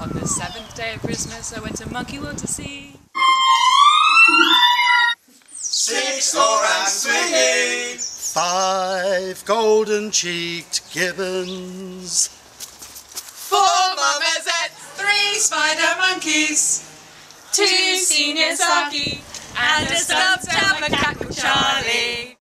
On the seventh day of Christmas, I went to Monkey World to see. Six orange swinging. Five golden cheeked gibbons. Four marmosets. Three spider monkeys. Two senior saki and a stump-tailed macaque Charlie.